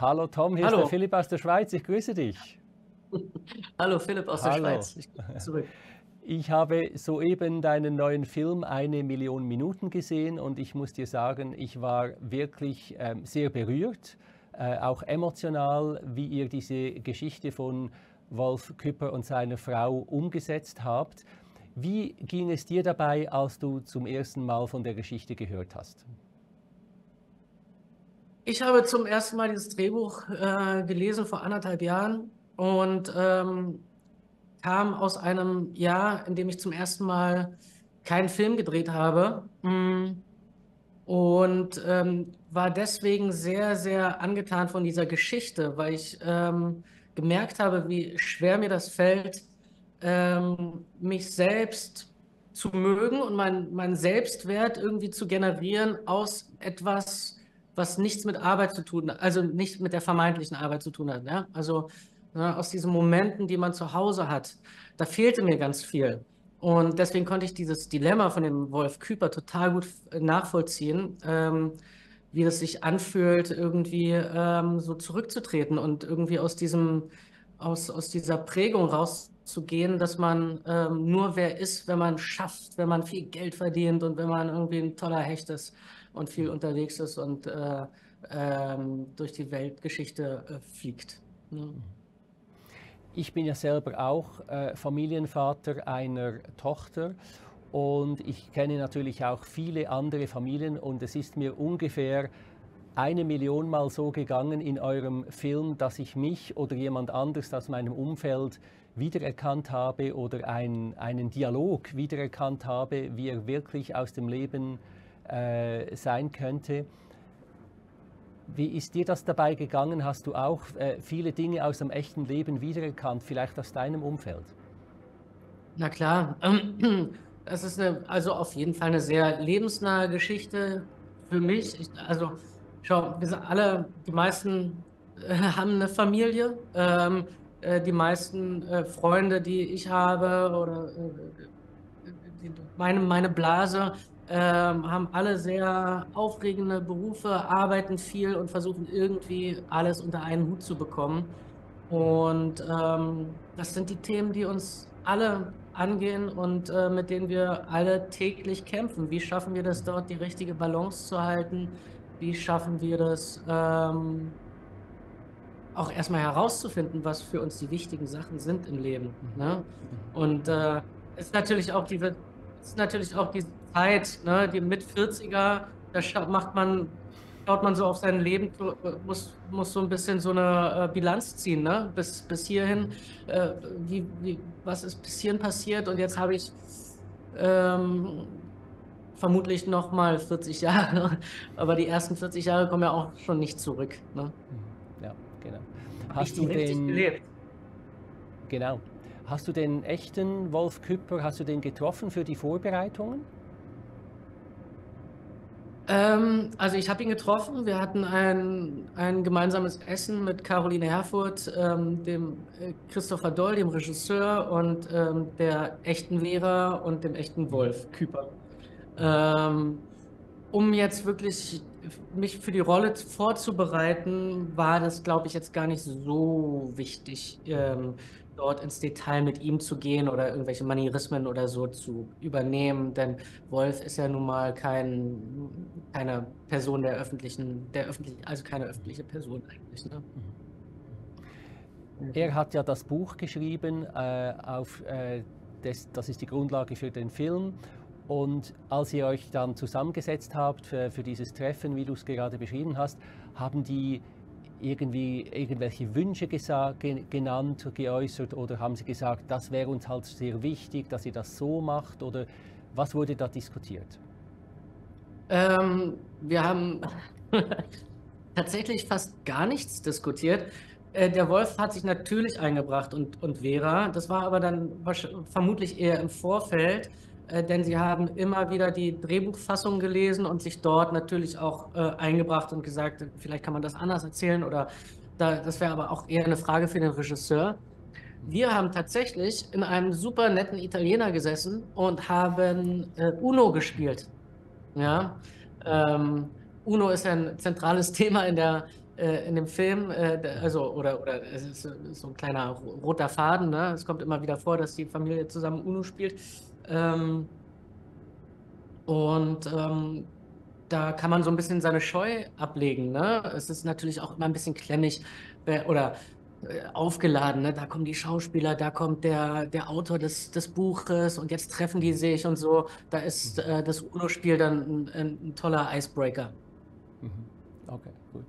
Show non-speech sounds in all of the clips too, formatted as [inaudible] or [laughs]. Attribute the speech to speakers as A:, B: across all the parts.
A: Hallo Tom, hier Hallo. ist der Philipp aus der Schweiz. Ich grüße dich. [laughs]
B: Hallo Philipp aus Hallo. der Schweiz. Ich
A: zurück. Ich habe soeben deinen neuen Film Eine Million Minuten gesehen und ich muss dir sagen, ich war wirklich ähm, sehr berührt, äh, auch emotional, wie ihr diese Geschichte von Wolf Küpper und seiner Frau umgesetzt habt. Wie ging es dir dabei, als du zum ersten Mal von der Geschichte gehört hast?
B: Ich habe zum ersten Mal dieses Drehbuch äh, gelesen vor anderthalb Jahren und ähm, kam aus einem Jahr, in dem ich zum ersten Mal keinen Film gedreht habe. Mm, und ähm, war deswegen sehr, sehr angetan von dieser Geschichte, weil ich ähm, gemerkt habe, wie schwer mir das fällt, ähm, mich selbst zu mögen und mein, mein Selbstwert irgendwie zu generieren aus etwas, was nichts mit Arbeit zu tun hat, also nicht mit der vermeintlichen Arbeit zu tun hat. Ja? Also ja, aus diesen Momenten, die man zu Hause hat, da fehlte mir ganz viel. Und deswegen konnte ich dieses Dilemma von dem Wolf Küper total gut nachvollziehen, ähm, wie das sich anfühlt, irgendwie ähm, so zurückzutreten und irgendwie aus diesem, aus, aus dieser Prägung rauszugehen, dass man ähm, nur wer ist, wenn man schafft, wenn man viel Geld verdient und wenn man irgendwie ein toller Hecht ist und viel unterwegs ist und äh, ähm, durch die Weltgeschichte äh, fliegt. Ne?
A: Ich bin ja selber auch äh, Familienvater einer Tochter und ich kenne natürlich auch viele andere Familien und es ist mir ungefähr eine Million Mal so gegangen in eurem Film, dass ich mich oder jemand anderes aus meinem Umfeld wiedererkannt habe oder ein, einen Dialog wiedererkannt habe, wie er wirklich aus dem Leben äh, sein könnte. Wie ist dir das dabei gegangen? Hast du auch äh, viele Dinge aus dem echten Leben wiedererkannt, vielleicht aus deinem Umfeld?
B: Na klar, [clears throat] das ist eine, also auf jeden Fall eine sehr lebensnahe Geschichte für mich. Ich, also schau, wir sind alle, die meisten äh, [laughs] haben eine Familie. Ähm, äh, die meisten äh, Freunde, die ich habe oder äh, die, meine, meine Blase ähm, haben alle sehr aufregende Berufe, arbeiten viel und versuchen irgendwie alles unter einen Hut zu bekommen. Und ähm, das sind die Themen, die uns alle angehen und äh, mit denen wir alle täglich kämpfen. Wie schaffen wir das dort, die richtige Balance zu halten? Wie schaffen wir das, ähm, auch erstmal herauszufinden, was für uns die wichtigen Sachen sind im Leben? Ne? Und äh, ist natürlich auch die, ist natürlich auch die Zeit, ne, die mit 40er, da macht man, schaut man so auf sein Leben, muss, muss so ein bisschen so eine äh, Bilanz ziehen, ne? bis, bis hierhin, äh, wie, wie, was ist bis hierhin passiert und jetzt habe ich ähm, vermutlich noch mal 40 [laughs] Jahre, aber die ersten 40 Jahre kommen ja auch schon nicht zurück. Ne?
A: Mhm. Ja, genau. Hast du den... Gelebt. Genau. Hast du den echten Wolf Küpper, hast du den getroffen für die Vorbereitungen?
B: Ähm, also ich habe ihn getroffen. Wir hatten ein, ein gemeinsames Essen mit Caroline Herfurth, ähm, dem äh, Christopher Doll, dem Regisseur und ähm, der echten Vera und dem echten Wolf Küper. Ähm, um jetzt wirklich mich für die Rolle vorzubereiten, war das, glaube ich, jetzt gar nicht so wichtig. Dort ins Detail mit ihm zu gehen oder irgendwelche Manierismen oder so zu übernehmen, denn Wolf ist ja nun mal kein, keine Person der öffentlichen, der öffentlichen, also keine öffentliche Person eigentlich. Ne?
A: Mhm. Er hat ja das Buch geschrieben, äh, auf, äh, das, das ist die Grundlage für den Film. Und als ihr euch dann zusammengesetzt habt für, für dieses Treffen, wie du es gerade beschrieben hast, haben die irgendwie irgendwelche Wünsche genannt, geäußert oder haben Sie gesagt, das wäre uns halt sehr wichtig, dass ihr das so macht oder was wurde da diskutiert?
B: Ähm, wir haben [laughs] tatsächlich fast gar nichts diskutiert. Äh, der Wolf hat sich natürlich eingebracht und, und Vera. Das war aber dann vermutlich eher im Vorfeld. Äh, denn sie haben immer wieder die Drehbuchfassung gelesen und sich dort natürlich auch äh, eingebracht und gesagt, vielleicht kann man das anders erzählen oder da, das wäre aber auch eher eine Frage für den Regisseur. Wir haben tatsächlich in einem super netten Italiener gesessen und haben äh, Uno gespielt. Ja, ähm, Uno ist ein zentrales [laughs] Thema in der, in dem Film, also, oder, oder es ist so ein kleiner roter Faden, ne? Es kommt immer wieder vor, dass die Familie zusammen Uno spielt. Ähm, und ähm, da kann man so ein bisschen seine Scheu ablegen. Ne? Es ist natürlich auch immer ein bisschen klemmig oder äh, aufgeladen. Ne? Da kommen die Schauspieler, da kommt der, der Autor des, des Buches und jetzt treffen die sich und so. Da ist mhm. äh, das UNO-Spiel dann ein, ein, toller Icebreaker.
A: Mhm. Okay, gut.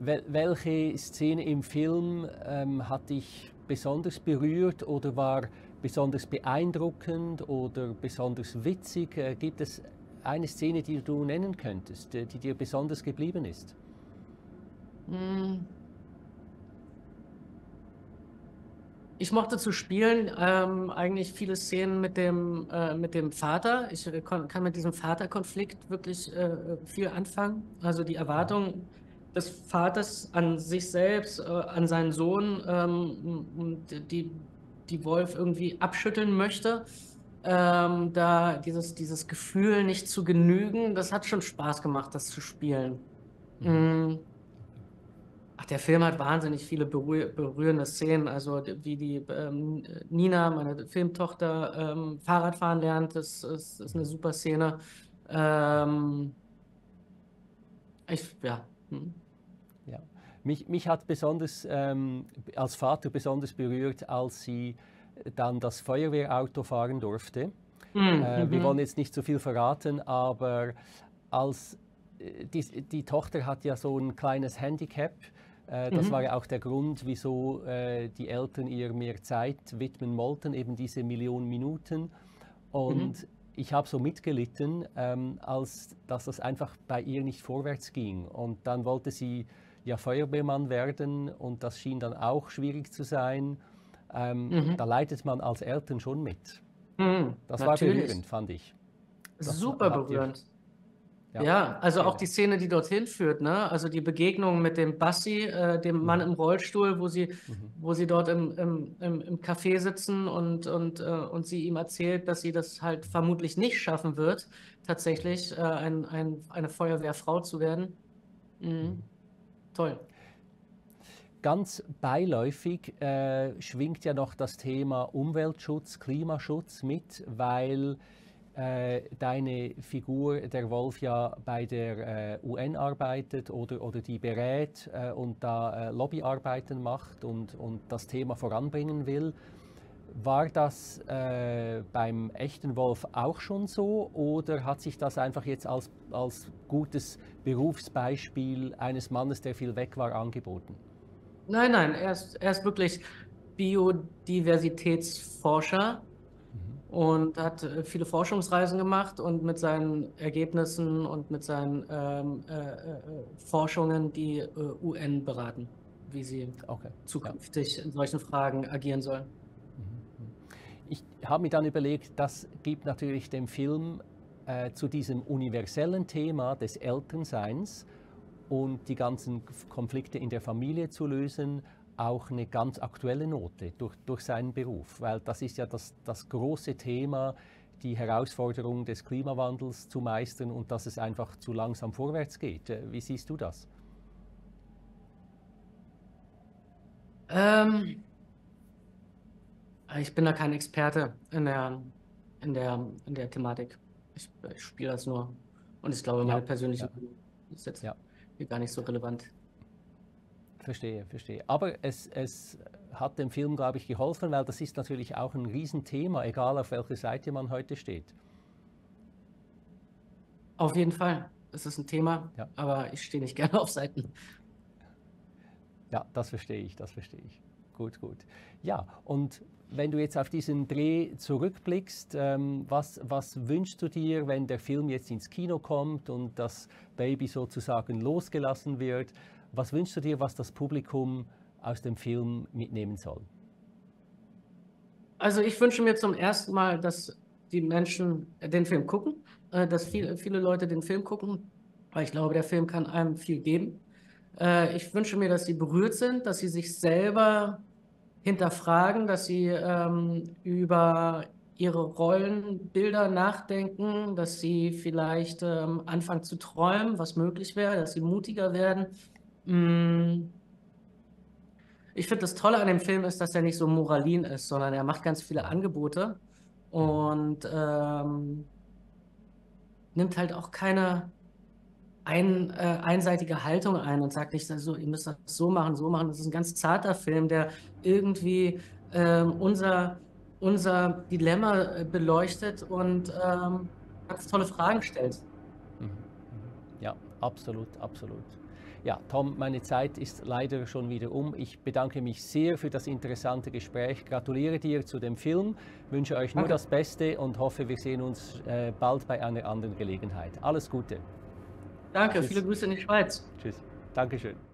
A: Wel welche Szene im Film ähm, hat dich besonders berührt oder war besonders beeindruckend oder besonders witzig? Äh, gibt es eine Szene, die du nennen könntest, die, die dir besonders geblieben ist?
B: Hm. Ich mochte zu spielen ähm, eigentlich viele Szenen mit dem, äh, mit dem Vater. Ich äh, kann mit diesem Vaterkonflikt wirklich äh, viel anfangen. Also die Erwartung des Vaters an sich selbst, äh, an seinen Sohn, ähm, die, die Wolf irgendwie abschütteln möchte ähm, da dieses, dieses Gefühl nicht zu genügen, das hat schon Spaß gemacht, das zu spielen. Mhm. Ach, der Film hat wahnsinnig viele berühr berührende Szenen, also wie die ähm, Nina, meine Filmtochter, ähm, Fahrradfahren lernt, das, das, ist eine super Szene. Ähm, ich, ja. Hm.
A: Mich, mich hat besonders ähm, als Vater besonders berührt, als sie dann das Feuerwehrauto fahren durfte. Mhm. Äh, wir mhm. wollen jetzt nicht zu so viel verraten, aber als äh, die, die, Tochter hat ja so ein kleines Handicap. Äh, das mhm. war ja auch der Grund, wieso äh, die Eltern ihr mehr Zeit widmen wollten, eben diese Millionen Minuten. Und mhm. ich habe so mitgelitten, ähm, als dass das einfach bei ihr nicht vorwärts ging. Und dann wollte sie ja Feuerwehrmann werden und das schien dann auch schwierig zu sein. Ähm, mhm. Da leidet man als Eltern schon mit. Mhm, das natürlich. war berührend, fand ich.
B: Das Super berührend. Ja, ja, also auch die Szene, die dorthin führt, ne? Also die Begegnung mit dem Bassi, äh, dem mhm. Mann im Rollstuhl, wo sie, mhm. wo sie dort im, im, im, im Café sitzen und, und, äh, und sie ihm erzählt, dass sie das halt vermutlich nicht schaffen wird, tatsächlich äh, ein, ein, eine Feuerwehrfrau zu werden. Mhm. Toll.
A: Ganz beiläufig äh, schwingt ja noch das Thema Umweltschutz, Klimaschutz mit, weil äh, deine Figur, der Wolf, ja bei der äh, UN arbeitet oder, oder die berät äh, und da äh, Lobbyarbeiten macht und, und das Thema voranbringen will. War das äh, beim echten Wolf auch schon so oder hat sich das einfach jetzt als, als gutes Berufsbeispiel eines Mannes, der viel weg war, angeboten?
B: Nein, nein, er ist, er ist wirklich Biodiversitätsforscher mhm. und hat äh, viele Forschungsreisen gemacht und mit seinen Ergebnissen und mit seinen ähm, äh, äh, Forschungen die äh, UN beraten, wie sie okay. zukünftig ja. in solchen Fragen agieren soll. Mhm.
A: Ich habe mir dann überlegt, das gibt natürlich dem Film äh, zu diesem universellen Thema des Elternseins und die ganzen Konflikte in der Familie zu lösen, auch eine ganz aktuelle Note durch, durch seinen Beruf, weil das ist ja das, das große Thema, die Herausforderung des Klimawandels zu meistern und dass es einfach zu langsam vorwärts geht. Äh, wie siehst du das?
B: Ähm, ich bin da kein Experte in der, in der, in der Thematik. Ich, ich spiele das nur. Und ich glaube, meine ja, persönliche ja. ist jetzt ja gar nicht so relevant.
A: Verstehe, verstehe. Aber es, es hat dem Film, glaube ich, geholfen, weil das ist natürlich auch ein Riesenthema, egal auf welcher Seite man heute steht.
B: Auf jeden Fall. Es ist ein Thema, ja. aber ich stehe nicht [laughs] gerne auf Seiten.
A: Ja, das verstehe ich, das verstehe ich. Gut, gut. Ja, und wenn du jetzt auf diesen Dreh zurückblickst, ähm, was, was wünschst du dir, wenn der Film jetzt ins Kino kommt und das Baby sozusagen losgelassen wird? Was wünschst du dir, was das Publikum aus dem Film mitnehmen soll?
B: Also ich wünsche mir zum ersten Mal, dass die Menschen den Film gucken, äh, dass viele, viele Leute den Film gucken, weil ich glaube, der Film kann einem viel geben. Äh, ich wünsche mir, dass sie berührt sind, dass sie sich selber hinterfragen, dass sie ähm, über ihre Rollenbilder nachdenken, dass sie vielleicht ähm, anfangen zu träumen, was möglich wäre, dass sie mutiger werden Mm. Ich finde, das Tolle an dem Film ist, dass er nicht so moralin ist, sondern er macht ganz viele Angebote und ähm, nimmt halt auch keine ein, äh, einseitige Haltung ein und sagt nicht so, ihr müsst das so machen, so machen. Das ist ein ganz zarter Film, der irgendwie ähm, unser, unser Dilemma äh, beleuchtet und ähm, ganz tolle Fragen stellt. Mhm, mhm.
A: Ja, absolut, absolut. Ja, Tom, meine Zeit ist leider schon wieder um. Ich bedanke mich sehr für das interessante Gespräch. Gratuliere dir zu dem Film, wünsche euch nur Danke. das Beste und hoffe, wir sehen uns äh, bald bei einer anderen Gelegenheit. Alles Gute.
B: Danke, Tschüss. viele Grüße in die Schweiz.
A: Tschüss. Dankeschön.